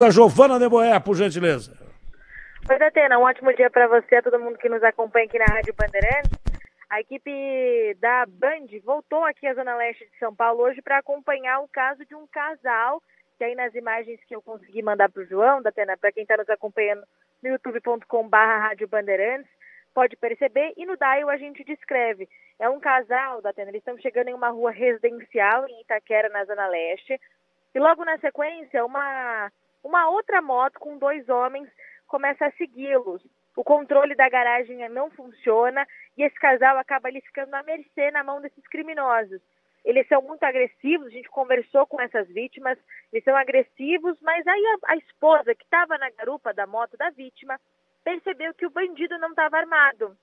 A Giovana de Boé, por gentileza. Oi, Datena, um ótimo dia para você, a todo mundo que nos acompanha aqui na Rádio Bandeirantes. A equipe da Band voltou aqui à Zona Leste de São Paulo hoje para acompanhar o caso de um casal, que aí nas imagens que eu consegui mandar para o João, Datena, para quem está nos acompanhando no youtube.com.br Rádio Bandeirantes, pode perceber, e no Dial a gente descreve. É um casal, Datena, eles estão chegando em uma rua residencial em Itaquera, na Zona Leste, e logo na sequência, uma uma outra moto com dois homens começa a segui-los. O controle da garagem não funciona e esse casal acaba ali ficando à mercê na mão desses criminosos. Eles são muito agressivos, a gente conversou com essas vítimas, eles são agressivos, mas aí a, a esposa que estava na garupa da moto da vítima percebeu que o bandido não estava armado.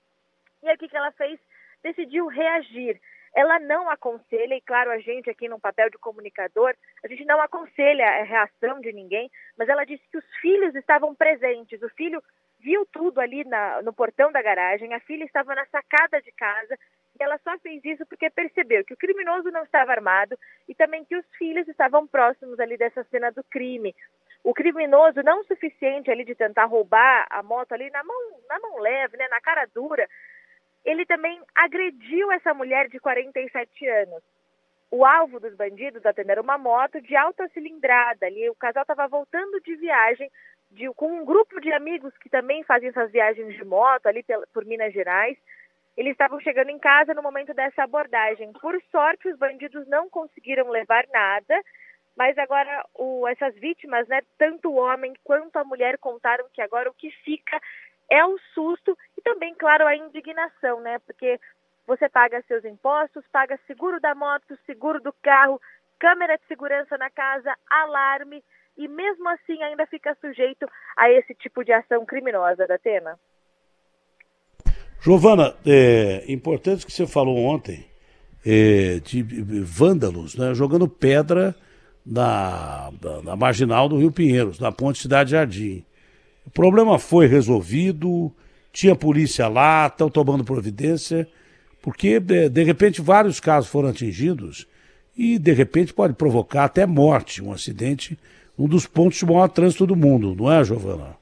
E aí o que, que ela fez? Decidiu reagir ela não aconselha, e claro, a gente aqui no papel de comunicador, a gente não aconselha a reação de ninguém, mas ela disse que os filhos estavam presentes. O filho viu tudo ali na, no portão da garagem, a filha estava na sacada de casa, e ela só fez isso porque percebeu que o criminoso não estava armado e também que os filhos estavam próximos ali dessa cena do crime. O criminoso, não o suficiente ali de tentar roubar a moto ali na mão, na mão leve, né, na cara dura, ele também agrediu essa mulher de 47 anos. O alvo dos bandidos, Atena, era uma moto de alta cilindrada. Ali, o casal estava voltando de viagem de, com um grupo de amigos que também fazem essas viagens de moto ali por Minas Gerais. Eles estavam chegando em casa no momento dessa abordagem. Por sorte, os bandidos não conseguiram levar nada, mas agora o, essas vítimas, né, tanto o homem quanto a mulher, contaram que agora o que fica é o susto e também, claro, a indignação, né? Porque você paga seus impostos, paga seguro da moto, seguro do carro, câmera de segurança na casa, alarme e mesmo assim ainda fica sujeito a esse tipo de ação criminosa, da Tema. Giovana, é importante que você falou ontem é, de vândalos, né, jogando pedra na, na, marginal do Rio Pinheiros, na ponte Cidade Jardim. O problema foi resolvido, tinha polícia lá, estão tomando providência, porque de, repente vários casos foram atingidos e de repente pode provocar até morte, um acidente, um dos pontos de maior trânsito do mundo, não é, Giovana?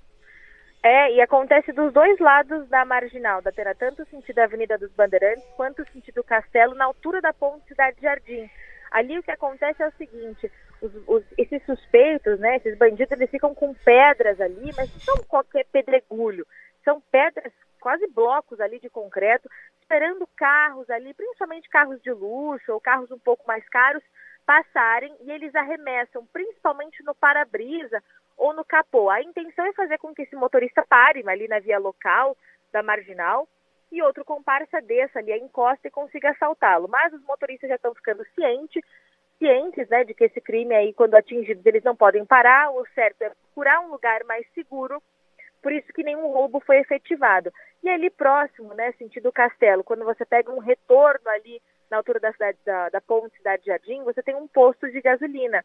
É, e acontece dos dois lados da marginal, da Terra, tanto sentido da Avenida dos Bandeirantes quanto sentido Castelo, na altura da ponte Cidade Jardim. Ali o que acontece é o seguinte, os, os, esses suspeitos, né, esses bandidos, eles ficam com pedras ali, mas não são qualquer pedregulho, são pedras, quase blocos ali de concreto, esperando carros ali, principalmente carros de luxo ou carros um pouco mais caros, passarem e eles arremessam, principalmente no para-brisa ou no capô. A intenção é fazer com que esse motorista pare ali na via local da marginal e outro comparsa desça ali a encosta e consiga assaltá-lo. Mas os motoristas já estão ficando cientes, cientes né, de que esse crime aí, quando atingidos, eles não podem parar. O certo é procurar um lugar mais seguro. Por isso que nenhum roubo foi efetivado. E ali próximo, né, sentido castelo, quando você pega um retorno ali na altura da cidade da, da ponte Cidade Jardim, você tem um posto de gasolina.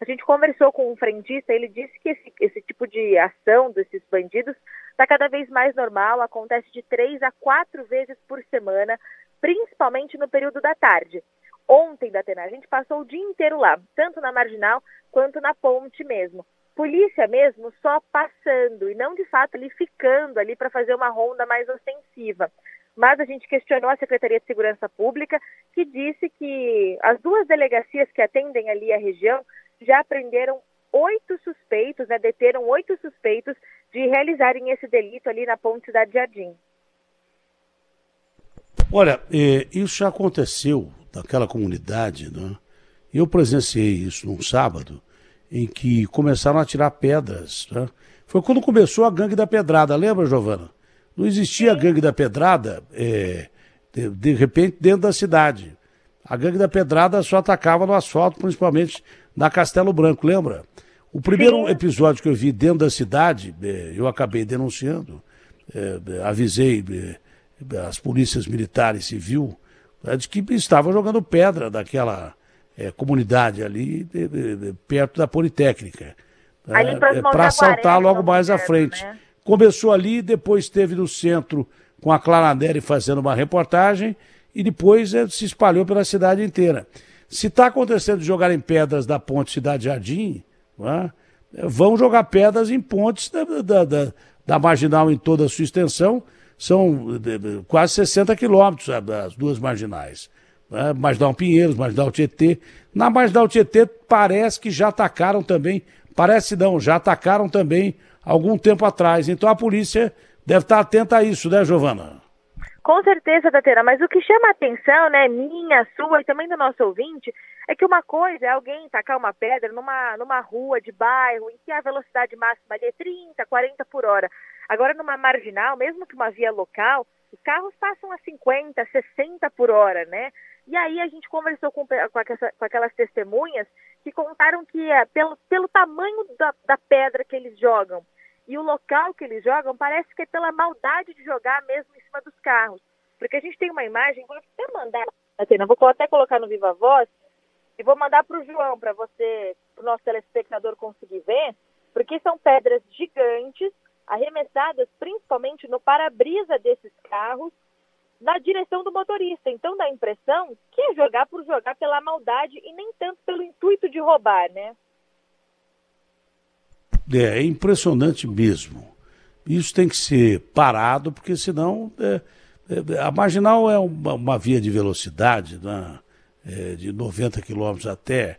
A gente conversou com um frentista, ele disse que esse, esse tipo de ação desses bandidos está cada vez mais normal, acontece de três a quatro vezes por semana, principalmente no período da tarde. Ontem, da Atena, a gente passou o dia inteiro lá, tanto na marginal quanto na ponte mesmo. Polícia mesmo só passando e não de fato ali ficando ali para fazer uma ronda mais ostensiva. Mas a gente questionou a Secretaria de Segurança Pública, que disse que as duas delegacias que atendem ali a região já prenderam oito suspeitos, né, deteram oito suspeitos de realizarem esse delito ali na Ponte Cidade Jardim. Olha, é, isso já aconteceu naquela comunidade, né? Eu presenciei isso num sábado, em que começaram a tirar pedras. Né? Foi quando começou a gangue da pedrada, lembra, Giovana? Não existia a gangue da pedrada, é, de, de repente, dentro da cidade. A gangue da pedrada só atacava no asfalto, principalmente na Castelo Branco, lembra? O primeiro Sim. episódio que eu vi dentro da cidade, é, eu acabei denunciando, é, avisei é, as polícias militares civil de que estavam jogando pedra daquela comunidade ali, perto da Politécnica, para assaltar logo mais à frente. Né? Começou ali, depois esteve no centro com a Claranelli fazendo uma reportagem e depois se espalhou pela cidade inteira. Se está acontecendo jogar em pedras da ponte Cidade Jardim, é? vão jogar pedras em pontes da, da, da, da marginal em toda a sua extensão. São quase 60 quilômetros as duas marginais. Né? Marginal Pinheiros, Marginal Tietê. Na Marginal Tietê parece que já atacaram também, parece não, já atacaram também algum tempo atrás. Então a polícia deve estar atenta a isso, né, Giovana? Com certeza, Datena, mas o que chama a atenção, né, minha, sua e também do nosso ouvinte, é que uma coisa é alguém tacar uma pedra numa, numa rua de bairro em que a velocidade máxima é 30, 40 por hora. Agora, numa marginal, mesmo que uma via local, os carros passam a 50, 60 por hora, né? E aí a gente conversou com, com, aquelas, com aquelas testemunhas que contaram que é pelo, pelo tamanho da, da pedra que eles jogam e o local que eles jogam parece que é pela maldade de jogar mesmo em cima dos carros. Porque a gente tem uma imagem, vou até mandar, Atena, vou até colocar no Viva Voz e vou mandar para o João, para você, para o nosso telespectador conseguir ver, porque são pedras gigantes, arremessadas principalmente no para-brisa desses carros, na direção do motorista. Então dá a impressão que é jogar por jogar pela maldade e nem tanto pelo intuito de roubar, né? É, é impressionante mesmo. Isso tem que ser parado, porque senão é, é, a marginal é uma, uma, via de velocidade, né? É, de 90 km até.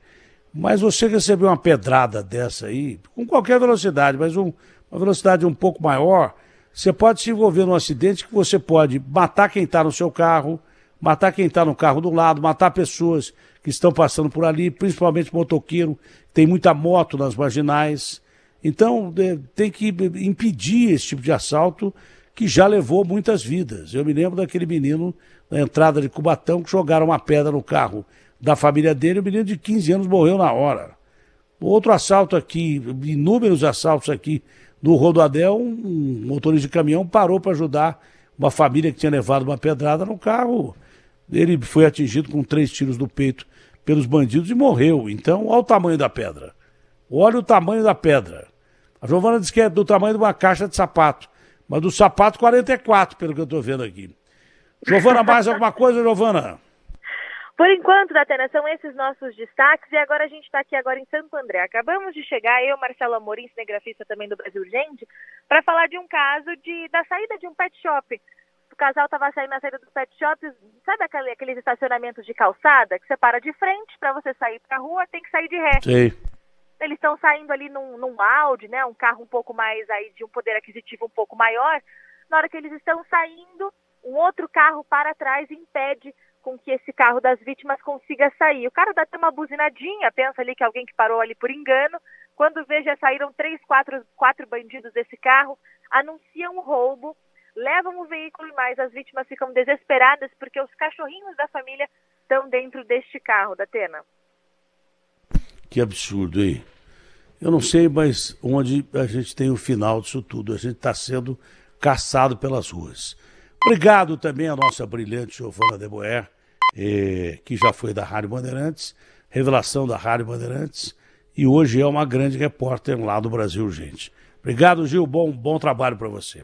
Mas você receber uma pedrada dessa aí, com qualquer velocidade, mas um, uma velocidade um pouco maior, você pode se envolver num acidente que você pode matar quem está no seu carro, matar quem está no carro do lado, matar pessoas que estão passando por ali, principalmente motoqueiro, tem muita moto nas marginais. Então, é, tem que impedir esse tipo de assalto que já levou muitas vidas. Eu me lembro daquele menino na entrada de Cubatão que jogaram uma pedra no carro da família dele, o menino de 15 anos morreu na hora. Outro assalto aqui, inúmeros assaltos aqui no Rodoadel, um motorista de caminhão parou para ajudar uma família que tinha levado uma pedrada no carro. Ele foi atingido com três tiros no peito pelos bandidos e morreu. Então, olha o tamanho da pedra. Olha o tamanho da pedra. A Giovana disse que é do tamanho de uma caixa de sapato. Mas do sapato 44, pelo que eu estou vendo aqui. Giovana, mais alguma coisa, Giovana? Por enquanto, Datena, são esses nossos destaques e agora a gente está aqui agora em Santo André. Acabamos de chegar, eu, Marcelo Amorim, cinegrafista também do Brasil Gente, para falar de um caso de, da saída de um pet shop. O casal estava saindo na saída dos pet shops, sabe aquele, aqueles estacionamentos de calçada que você para de frente para você sair para a rua, tem que sair de ré. Sim. Eles estão saindo ali num, num Audi, né, um carro um pouco mais aí de um poder aquisitivo um pouco maior. Na hora que eles estão saindo, um outro carro para trás impede com que esse carro das vítimas consiga sair. O cara dá até uma buzinadinha, pensa ali que alguém que parou ali por engano. Quando vê, já saíram três, quatro, quatro bandidos desse carro, anunciam o roubo, levam o veículo e mais as vítimas ficam desesperadas porque os cachorrinhos da família estão dentro deste carro, da Tena. Que absurdo, hein? Eu não sei, mas onde a gente tem o final disso tudo. A gente está sendo caçado pelas ruas. Obrigado também à nossa brilhante Giovana de Boer, eh, que já foi da Rádio Bandeirantes, revelação da Rádio Bandeirantes, e hoje é uma grande repórter lá do Brasil, gente. Obrigado, Gil. Bom, bom trabalho para você.